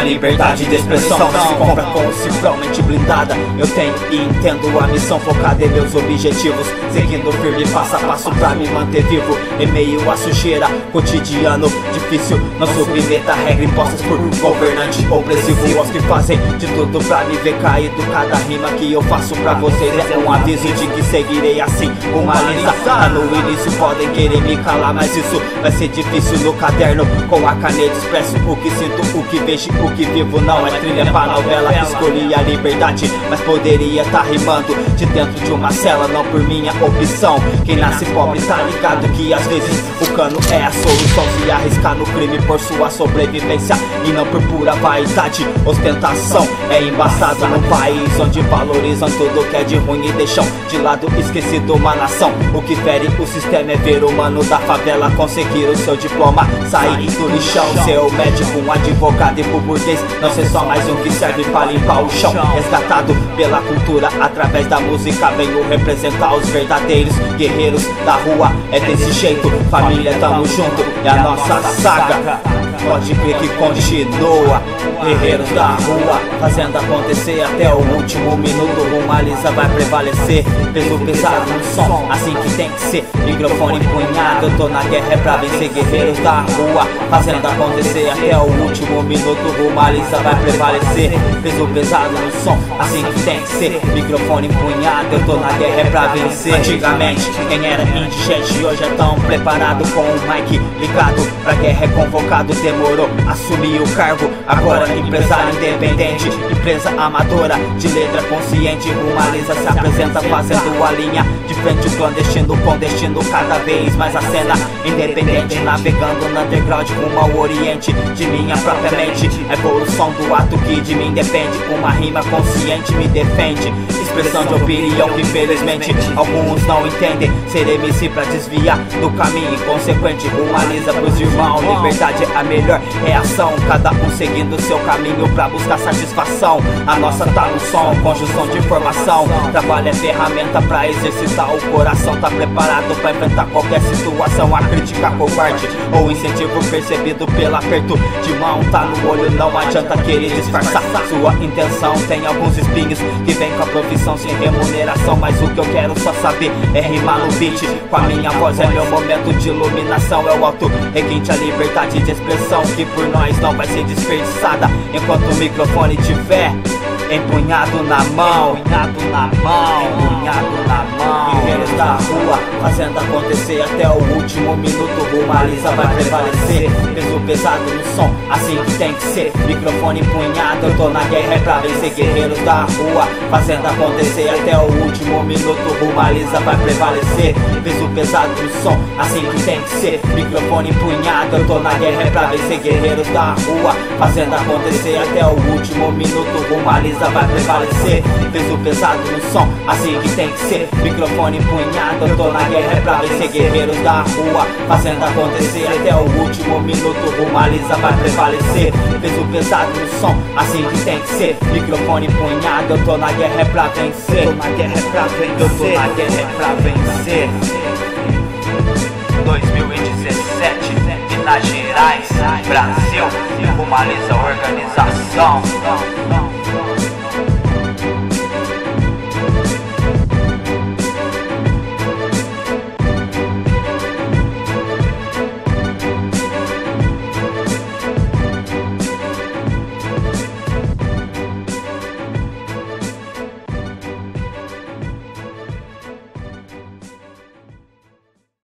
Minha liberdade de expressão. Se compra com cifrão, mente blindada Eu tenho e entendo a missão focada em meus objetivos. Seguindo firme passo a passo pra me manter vivo. Em meio à sujeira, cotidiano difícil. Não submeta regra impostas por governante opressivo. E os que fazem de tudo pra me ver caído. Cada rima que eu faço pra vocês é um aviso de que seguirei assim. Uma lista lá no início podem querer me calar Mas isso vai ser difícil no caderno. Com a caneta expresso o que sinto, o que vejo, o que vivo Não é trilha pra novela, escolhi a liberdade Mas poderia tá rimando. De dentro de uma cela Não por minha opção. Quem nasce pobre tá ligado que às vezes o cano é a solução. Se arriscar no crime por sua sobrevivência E não por pura vaidade, ostentação É embaçado num país onde valorizam tudo que é de ruim E deixam de lado esquecido uma nação. O que fere o sistema é ver o mano da favela Conseguir o seu diploma, sair do lixão Ser o médico, um advogado e pro burguês Não ser só mais um que serve pra limpar o chão. Resgatado pela cultura através da música Venho representar os verdadeiros guerreiros da rua. É desse jeito, família tamo junto, é a nossa saga Pode ver que continua Guerreiros da rua, fazendo acontecer até o último minuto. Uma lisa vai prevalecer, peso pesado no som, assim que tem que ser. Microfone empunhado, eu tô na guerra é pra vencer. Guerreiros da rua, fazendo acontecer até o último minuto. Uma lisa vai prevalecer, peso pesado no som, assim que tem que ser. Microfone empunhado, eu tô na guerra é pra vencer. Antigamente, quem era indigente hoje é tão preparado Com o mic ligado, pra guerra é convocado Demorou, assumir o cargo, agora empresário independente, empresa amadora, de letra consciente, rumaliza se apresenta fazendo a linha de frente clandestino com destino cada vez mais a cena independente, navegando no underground rumo ao oriente, de minha própria mente, a evolução do ato que de mim depende, uma rima consciente me defende, expressão de opinião que infelizmente alguns não entendem, ser MC pra desviar do caminho inconsequente, rumaliza pros irmãos, liberdade é a melhor reação, cada um seguindo seu caminho pra buscar satisfação. A nossa tá no som, conjunção de informação. Trabalho é ferramenta pra exercitar o coração. Tá preparado pra enfrentar qualquer situação. A crítica covarde ou incentivo percebido pelo aperto de mão. Tá no olho, não adianta querer disfarçar. Sua intenção tem alguns espinhos que vem com a profissão sem remuneração. Mas o que eu quero só saber é rimar no beat. Com a minha voz é meu momento de iluminação. É o alto requinte, a liberdade de expressão que por nós não vai ser desperdiçada enquanto o microfone tiver empunhado na mão, empunhado na mão, empunhado na mão. Guerreiros da rua, fazendo acontecer até o último minuto. Rumaliza vai prevalecer, peso pesado no som, assim que tem que ser. Microfone empunhado, eu tô na guerra é pra vencer. Guerreiros da rua, fazendo acontecer até o último minuto. Rumaliza vai prevalecer, peso pesado no som, assim que tem que ser. Microfone empunhado, eu tô na guerra é pra vencer. Guerreiros da rua, fazendo acontecer até o último minuto. Rumaliza vai prevalecer Peso pesado no som, assim que tem que ser Microfone empunhado, eu tô na guerra é pra vencer Guerreiros da rua, fazendo acontecer. Até o último minuto, uma lisa vai prevalecer. Peso pesado no som, assim que tem que ser. Microfone empunhado, eu tô na guerra é pra vencer. Tô na guerra é pra vencer, eu tô na guerra é pra vencer. 2017, Minas Gerais, Brasil, uma lisa organização